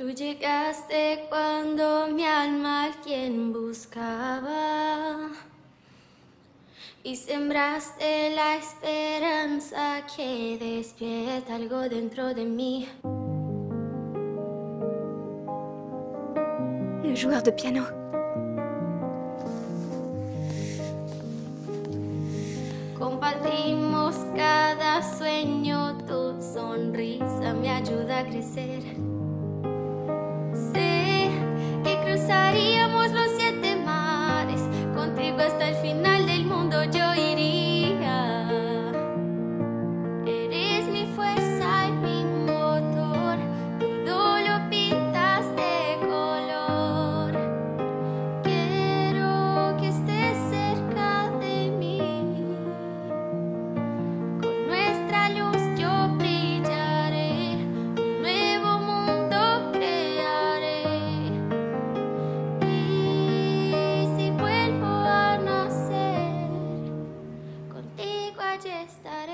Tú llegaste cuando mi alma alguien buscaba y sembraste la esperanza que despierta algo dentro de mí. Le joueur de piano. Compartimos cada sueño, tu sonrisa me ayuda a crecer. See started.